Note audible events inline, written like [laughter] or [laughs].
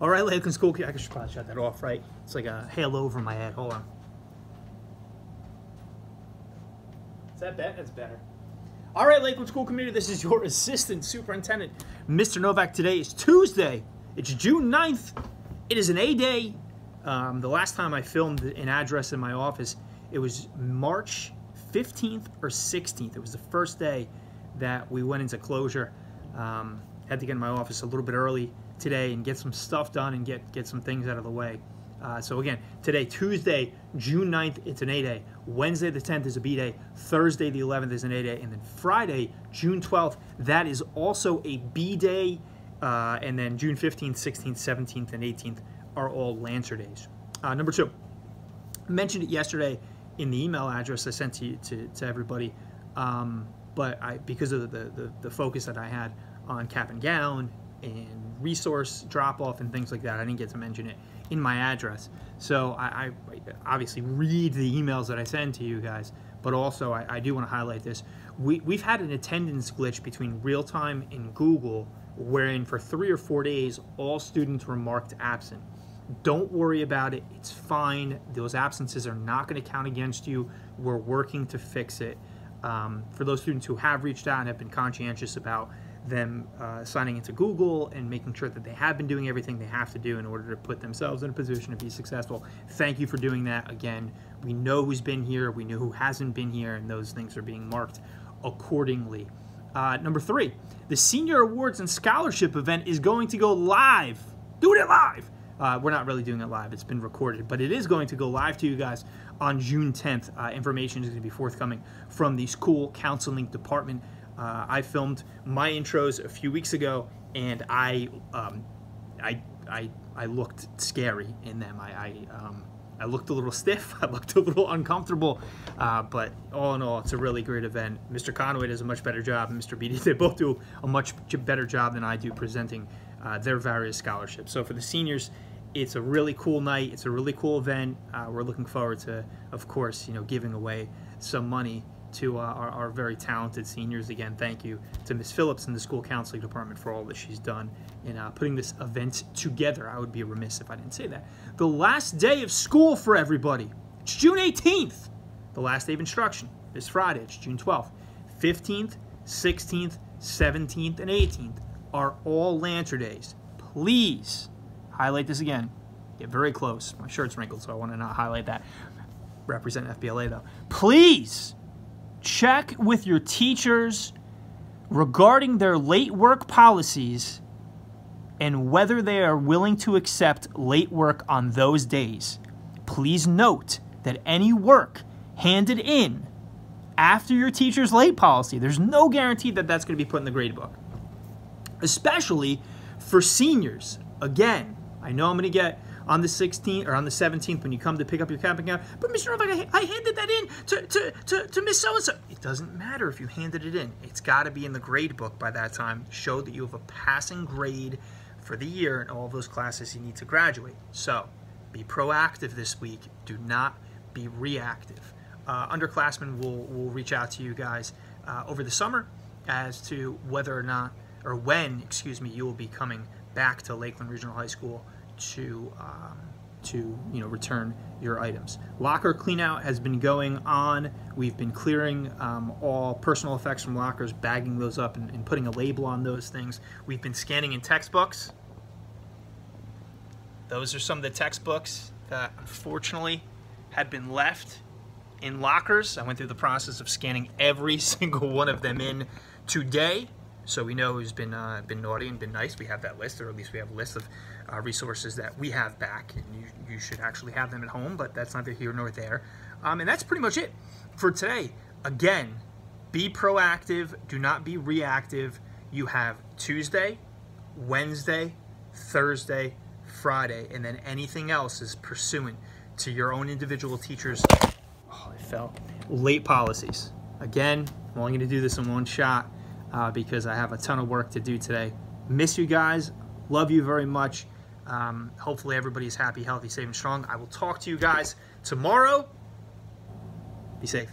All right, Lakeland School. I should probably shut that off, right? It's like a halo over my head. Hold on. Is that better? That's better. All right, Lakeland School Community, this is your Assistant Superintendent, Mr. Novak. Today is Tuesday. It's June 9th. It is an A day. Um, the last time I filmed an address in my office, it was March 15th or 16th. It was the first day that we went into closure. Um, had to get in my office a little bit early today and get some stuff done and get, get some things out of the way. Uh, so again, today, Tuesday, June 9th, it's an A-Day. Wednesday, the 10th, is a B-Day. Thursday, the 11th, is an A-Day. And then Friday, June 12th, that is also a B-Day. Uh, and then June 15th, 16th, 17th, and 18th are all Lancer days. Uh, number two, I mentioned it yesterday in the email address I sent to, to, to everybody, um, but I, because of the, the, the focus that I had on cap and gown and resource drop off and things like that. I didn't get to mention it in my address. So I, I obviously read the emails that I send to you guys, but also I, I do want to highlight this. We, we've had an attendance glitch between real time and Google, wherein for three or four days, all students were marked absent. Don't worry about it. It's fine. Those absences are not going to count against you. We're working to fix it. Um, for those students who have reached out and have been conscientious about them uh, signing into Google and making sure that they have been doing everything they have to do in order to put themselves in a position to be successful. Thank you for doing that. Again, we know who's been here, we know who hasn't been here, and those things are being marked accordingly. Uh, number three, the Senior Awards and Scholarship event is going to go live. Doing it live. Uh, we're not really doing it live, it's been recorded, but it is going to go live to you guys on June 10th. Uh, information is going to be forthcoming from the school counseling department. Uh, I filmed my intros a few weeks ago, and I, um, I, I, I looked scary in them. I, I, um, I looked a little stiff. [laughs] I looked a little uncomfortable, uh, but all in all, it's a really great event. Mr. Conway does a much better job, and Mr. Beatty, [laughs] they both do a much better job than I do presenting uh, their various scholarships. So for the seniors, it's a really cool night. It's a really cool event. Uh, we're looking forward to, of course, you know, giving away some money to uh, our, our, very talented seniors. Again, thank you to Ms. Phillips and the school counseling department for all that she's done in uh, putting this event together. I would be remiss if I didn't say that. The last day of school for everybody. It's June 18th. The last day of instruction is Friday. It's June 12th. 15th, 16th, 17th, and 18th are all Lancer days. Please highlight this again. Get very close. My shirt's wrinkled, so I want to not highlight that. Represent FBLA though. Please check with your teachers regarding their late work policies and whether they are willing to accept late work on those days. Please note that any work handed in after your teacher's late policy, there's no guarantee that that's going to be put in the grade book. Especially for seniors. Again, I know I'm going to get on the 16th or on the 17th when you come to pick up your camping out. But Mr. Novak, I, I handed that in to, to, to, to Miss So-and-so. It doesn't matter if you handed it in. It's got to be in the grade book by that time. Show that you have a passing grade for the year and all those classes you need to graduate. So be proactive this week. Do not be reactive. Uh, underclassmen will, will reach out to you guys uh, over the summer as to whether or not, or when, excuse me, you will be coming back to Lakeland Regional High School to um, to you know return your items. Locker cleanout has been going on. We've been clearing um, all personal effects from lockers, bagging those up and, and, putting a label on those things. We've been scanning in textbooks. Those are some of the textbooks that unfortunately had been left in lockers. I went through the process of scanning every [laughs] single one of them in today. So we know who's been uh, been naughty and been nice. We have that list, or at least we have a list of uh, resources that we have back, and you, you should actually have them at home, but that's neither here nor there. Um, and that's pretty much it for today. Again, be proactive. Do not be reactive. You have Tuesday, Wednesday, Thursday, Friday, and then anything else is pursuant to your own individual teacher's. Oh, I fell. Late policies. Again, I'm only going to do this in one shot uh, because I have a ton of work to do today. Miss you guys. Love you very much. Um, hopefully everybody's happy, healthy, safe, and strong. I will talk to you guys tomorrow. Be safe.